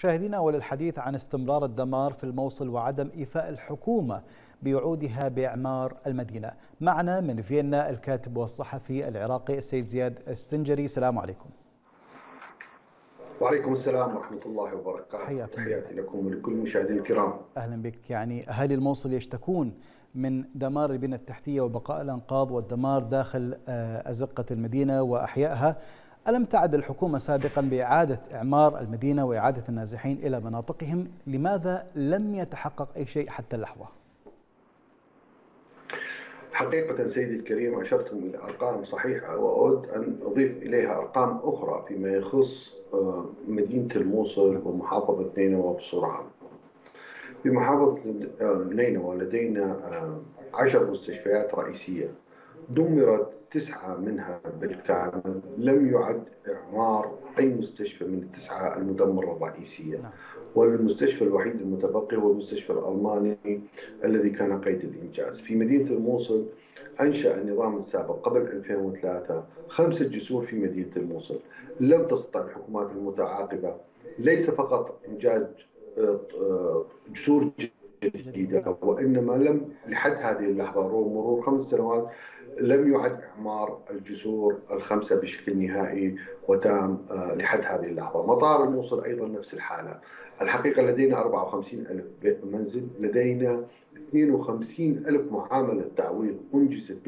مشاهدينا وللحديث عن استمرار الدمار في الموصل وعدم إيفاء الحكومة بوعودها بإعمار المدينة. معنا من فيينا الكاتب والصحفي العراقي السيد زياد السنجري. السلام عليكم. وعليكم السلام ورحمة الله وبركاته. حياكم تحياتي لكم ولكل المشاهدين الكرام. أهلا بك. يعني أهالي الموصل يشتكون من دمار البنى التحتية وبقاء الأنقاض والدمار داخل أزقة المدينة وأحيائها. ألم تعد الحكومة سابقا بإعادة إعمار المدينة وإعادة النازحين إلى مناطقهم لماذا لم يتحقق أي شيء حتى اللحظة؟ حقيقة سيدي الكريم أشرتم إلى أرقام صحيحة وأود أن أضيف إليها أرقام أخرى فيما يخص مدينة الموصل ومحافظة نينوى عامة. في محافظة نينوى لدينا عشر مستشفيات رئيسية دمرت تسعة منها بالكامل لم يعد إعمار أي مستشفى من التسعة المدمرة الرئيسية. نعم. والمستشفى الوحيد المتبقي هو المستشفى الألماني الذي كان قيد الإنجاز. في مدينة الموصل أنشأ النظام السابق قبل 2003 خمسة جسور في مدينة الموصل. لم تستطع الحكومات المتعاقبة. ليس فقط إنجاز جسور جديدة وإنما لم لحد هذه اللحظة مرور خمس سنوات لم يعد إعمار الجسور الخمسة بشكل نهائي وتام لحد هذه اللحظة. مطار الموصل أيضا نفس الحالة. الحقيقة لدينا 54 ألف منزل لدينا 52 ألف معاملة تعويض أنجزت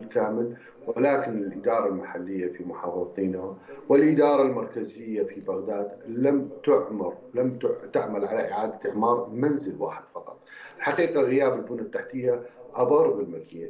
بالكامل ولكن الإدارة المحلية في محافظة نينوى والإدارة المركزية في بغداد لم تعمر لم تعمل على إعادة إعمار منزل واحد فقط. الحقيقة غياب البنى التحتية أضر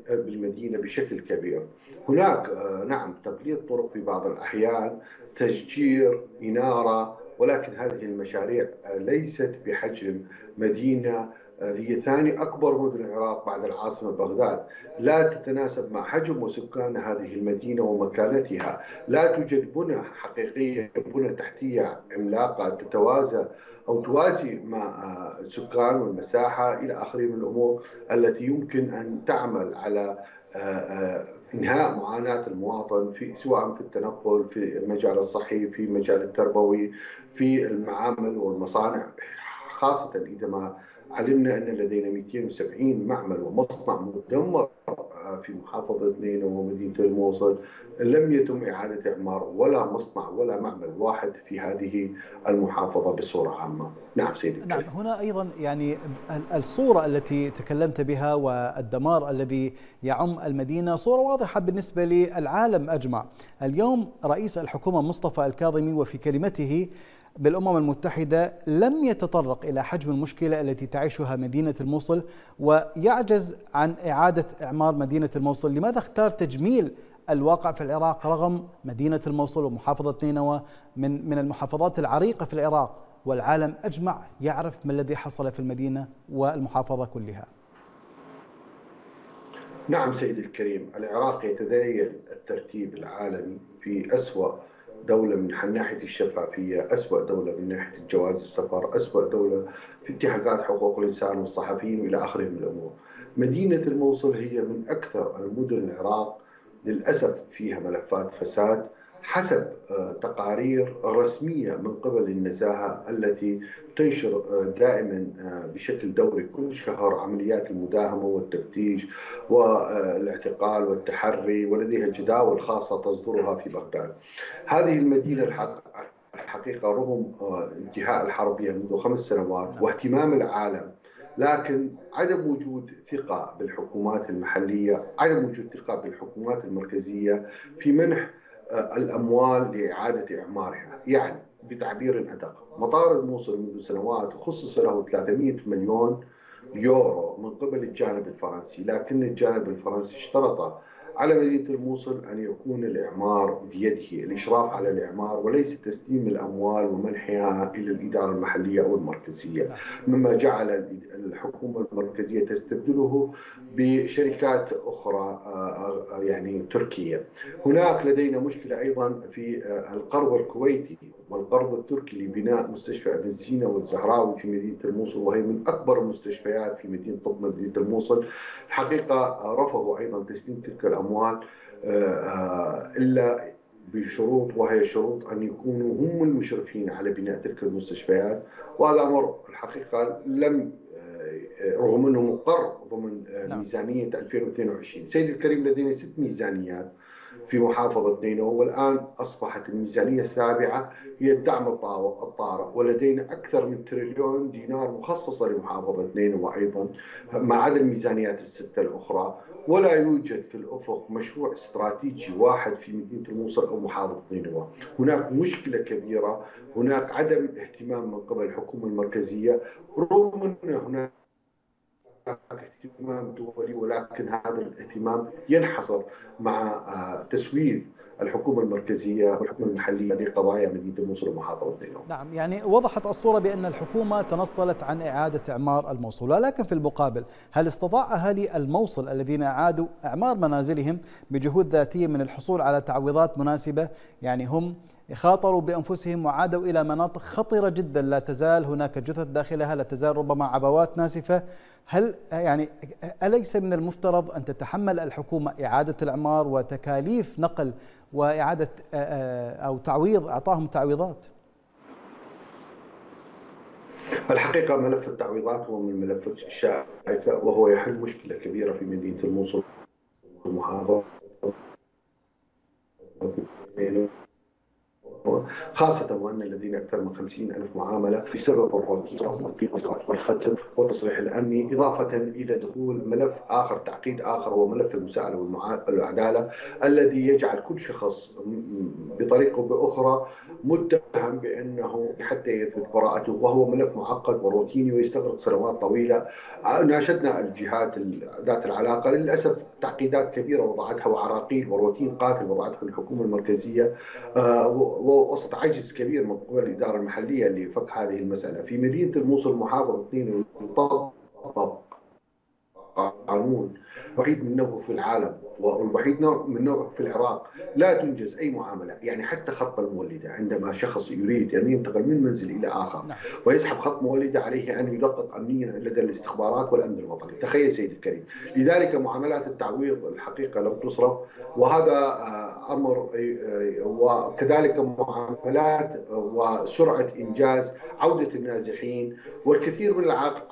بالمدينة بشكل كبير. هناك نعم تبليط طرق في بعض الأحيان تشجير إنارة ولكن هذه المشاريع ليست بحجم مدينة هي ثاني أكبر مدن العراق بعد العاصمة بغداد. لا تتناسب مع حجم وسكان هذه المدينة ومكانتها. لا توجد بنى حقيقية بنى تحتية عملاقة تتوازى أو توازي مع السكان والمساحة إلى آخره من الأمور التي يمكن أن تعمل على إنهاء معاناة المواطن في سواء في التنقل في المجال الصحي في المجال التربوي في المعامل والمصانع. خاصة إذا ما علمنا أن لدينا 270 معمل ومصنع مدمر في محافظة نينوى ومدينة الموصل لم يتم إعادة إعمار ولا مصنع ولا معمل واحد في هذه المحافظة بصورة عامة. نعم سيدي. نعم هنا أيضا يعني الصورة التي تكلمت بها والدمار الذي يعم المدينة صورة واضحة بالنسبة للعالم أجمع. اليوم رئيس الحكومة مصطفى الكاظمي وفي كلمته بالأمم المتحدة لم يتطرق إلى حجم المشكلة التي تعيشها مدينة الموصل ويعجز عن إعادة إعمار مدينة الموصل، لماذا اختار تجميل الواقع في العراق رغم مدينة الموصل ومحافظة نينوى من من المحافظات العريقة في العراق والعالم أجمع يعرف ما الذي حصل في المدينة والمحافظة كلها. نعم سيدي الكريم، العراق يتذيل الترتيب العالمي في أسوأ دولة من ناحية الشفافية أسوأ دولة من ناحية الجواز السفر أسوأ دولة في انتهاكات حقوق الإنسان والصحفيين وإلى آخره من الأمور. مدينة الموصل هي من أكثر المدن العراق للأسف فيها ملفات فساد حسب تقارير رسمية من قبل النزاهة التي تنشر دائما بشكل دوري كل شهر عمليات المداهمة والتفتيش والاعتقال والتحري ولديها جداول خاصة تصدرها في بغداد. هذه المدينة الحقيقة رغم انتهاء الحرب منذ خمس سنوات واهتمام العالم لكن عدم وجود ثقة بالحكومات المحلية عدم وجود ثقة بالحكومات المركزية في منح الأموال لإعادة إعمارها. يعني بتعبير أدق مطار الموصل منذ سنوات خصص له 300 مليون يورو من قبل الجانب الفرنسي لكن الجانب الفرنسي اشترط على مدينة الموصل أن يكون الإعمار بيده الإشراف على الإعمار وليس تسليم الأموال ومنحها إلى الإدارة المحلية أو المركزية. مما جعل الحكومة المركزية تستبدله بشركات أخرى يعني تركية. هناك لدينا مشكلة أيضا في القرض الكويتي. والقرض التركي لبناء مستشفى ابن سينا والزهراوي في مدينة الموصل وهي من أكبر المستشفيات في مدينة طب مدينة الموصل. الحقيقة رفضوا أيضا تسليم تلك الأموال إلا بشروط وهي شروط أن يكونوا هم المشرفين على بناء تلك المستشفيات. وهذا أمر الحقيقة لم رغم أنه مقر ضمن نعم. ميزانية 2022 سيدي الكريم لدينا ست ميزانيات. في محافظة نينوى والآن أصبحت الميزانية السابعة هي الدعم الطارئ ولدينا أكثر من تريليون دينار مخصصة لمحافظة نينوى أيضا ما عدا الميزانيات الستة الأخرى. ولا يوجد في الأفق مشروع استراتيجي واحد في مدينة الموصل أو محافظة نينوى هناك مشكلة كبيرة هناك عدم اهتمام من قبل الحكومة المركزية رغم أن هناك اهتمام دولي ولكن هذا الاهتمام ينحصر مع آه، تسويف الحكومة المركزية والحكومة المحلية لقضايا مدينه الموصل ومحافظه نينوى. نعم يعني وضحت الصورة بأن الحكومة تنصلت عن إعادة إعمار الموصل ولكن في المقابل هل استطاع اهالي الموصل الذين أعادوا إعمار منازلهم بجهود ذاتية من الحصول على تعويضات مناسبة يعني هم خاطروا بأنفسهم وعادوا إلى مناطق خطره جدا لا تزال هناك جثث داخلها لا تزال ربما عبوات ناسفة هل يعني أليس من المفترض أن تتحمل الحكومة إعادة الإعمار وتكاليف نقل وإعادة أو تعويض أعطاهم تعويضات؟ الحقيقة ملف التعويضات هو من الملفات الشائكه وهو يحل مشكلة كبيرة في مدينة الموصل خاصة وأن الذين أكثر من خمسين ألف معاملة بسبب والختم والتصريح الأمني إضافة إلى دخول ملف آخر تعقيد آخر هو ملف المساءلة والعدالة الذي يجعل كل شخص بطريقة بأخرى متهم بأنه حتى يثبت براءته وهو ملف معقد وروتيني ويستغرق سنوات طويلة. ناشدنا الجهات ذات العلاقة للأسف تعقيدات كبيرة وضعتها وعراقيل وروتين قاتل وضعته الحكومة المركزية آه، وسط عجز كبير من قبل الإدارة المحلية لفك هذه المسألة. في مدينة الموصل محافظة اثنين يطبق قانون وحيد من نوعه في العالم. والوحيد نوع من نوعه في العراق لا تنجز أي معاملة. يعني حتى خط المولدة عندما شخص يريد أن ينتقل من منزل إلى آخر نعم. ويسحب خط مولدة عليه أن يدقق امنيا لدى الاستخبارات والأمن الوطني. تخيل سيدي الكريم. لذلك معاملات التعويض الحقيقة لم تصرف وهذا آه، أمر آه، وكذلك معاملات وسرعة إنجاز عودة النازحين والكثير من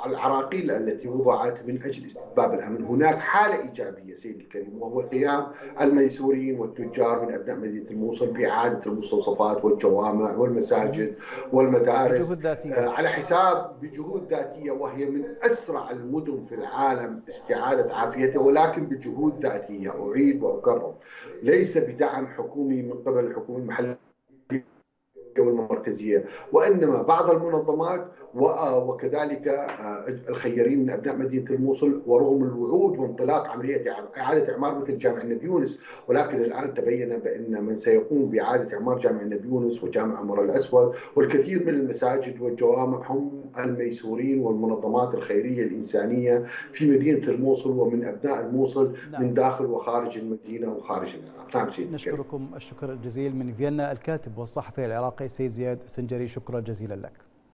العراقيل التي وضعت من أجل استتباب الأمن. هناك حالة إيجابية سيدي الكريم وهو قيام الميسورين والتجار من أبناء مدينة الموصل بإعادة المستوصفات والجوامع والمساجد والمدارس. بجهود ذاتية. آه، على حساب بجهود ذاتية وهي من أسرع المدن في العالم استعادة عافيتها ولكن بجهود ذاتية أعيد واكرر ليس بدعم حكومي من قبل الحكومة المحلية. والمركزيه وإنما بعض المنظمات وكذلك آه، الخيرين من أبناء مدينة الموصل ورغم الوعود وانطلاق عملية إعادة إعمار مثل جامع النبي يونس ولكن الآن تبين بأن من سيقوم بإعادة إعمار جامع النبي يونس وجامع عمر الأسود والكثير من المساجد والجوامع هم الميسورين والمنظمات الخيرية الإنسانية في مدينة الموصل ومن أبناء الموصل نعم. من داخل وخارج المدينة وخارج العراق. نعم سيدي نشكركم الشكر الجزيل من فيينا الكاتب والصحفي العراقي سيد زياد سنجري شكرا جزيلا لك.